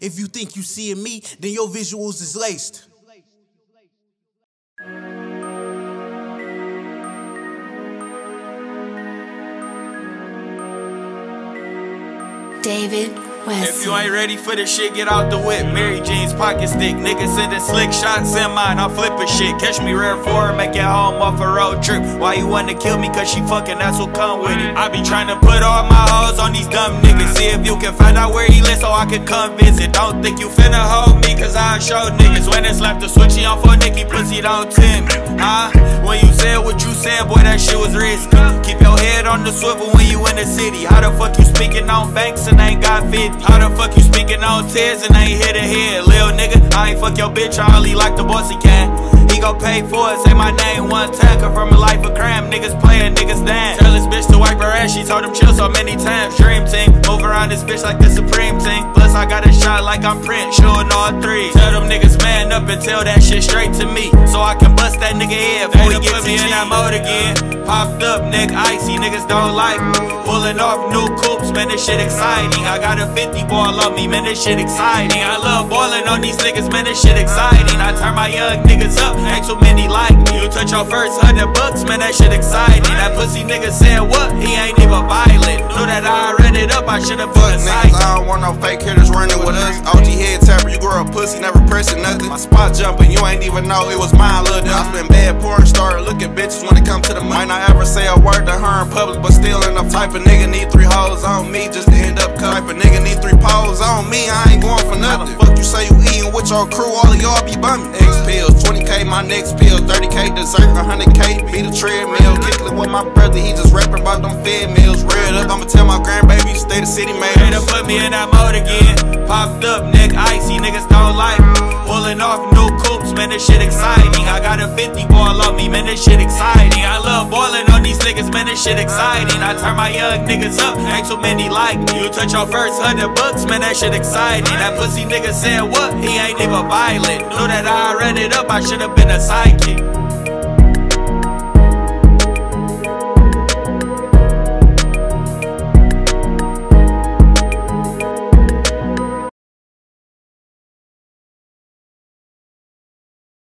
If you think you seeing me, then your visuals is laced. David. If you ain't ready for this shit, get out the whip. Mary Jean's pocket stick. Niggas sending slick shots in mine. I'm flipping shit. Catch me rare for her, make it home off a road trip. Why you wanna kill me? Cause she fucking, that's what come with it. I be trying to put all my hoes on these dumb niggas. See if you can find out where he lives so I can come visit. Don't think you finna hold me, cause I show niggas. When it's left to switch on for Nicky, pussy don't tempt me. Huh? When you said what you said, boy, that shit was risky. Keep your head on the swivel when you in the city. How the fuck you speaking on banks and ain't got 50? How the fuck you speaking on tears and ain't hit a head? Lil nigga, I ain't fuck your bitch, I only like the bossy can. He gon' pay for it, say my name one time. Come from a life of crime, niggas playin', niggas dance. Tell this bitch to wipe her ass, she told him chill so many times. Dream team, move around this bitch like the supreme team. Plus, I got a shot like I'm Prince, shooting all three. Tell them niggas man up and tell that shit straight to me. So I can bust that nigga head before he gets me in that mode again. Popped up, neck icy, niggas don't like me. Pulling off new coupes, man, this shit exciting. I got a 50 ball on me, man, this shit exciting. I love balling on these niggas, man, this shit exciting. I turn my young niggas up, ain't too many like me. You touch your first hundred bucks, man, that shit exciting. That pussy nigga said what? He ain't even violent. Knew that I ran it up, I should've put niggas. I don't want no fake hitters running with us. OG head tapper, you grow a pussy, never pressing nothing. My spot jumping, you ain't even know it was mine, little dude. I spend bad porn star, look at bitches when it come to the money. Might not ever say a word to her in public, but still enough type of nigga need three hoes on me just to end up cut. Type of nigga need three poles on me, I ain't going for nothing. Fuck you say you eating with your crew, all of y'all be bumming. X pills, 20k my next pill, 30k dessert, 100k be the treadmill. Kickin' with my brother, he just rapping about them fed meals. Real up, I'ma tell my grandbaby, stay the city man. They done put me in that mode again. Popped up, neck icy, niggas don't like. Pulling off new coupes, man, this shit exciting. I got a 50 ball on me, man, this shit exciting. I love balling on these niggas, man, this shit exciting. I turn my young niggas up, ain't too many like me. You touch your first hundred bucks, man, that shit exciting. That pussy nigga said what? He ain't even violent. Knew that I ran it up, I should've been a sidekick.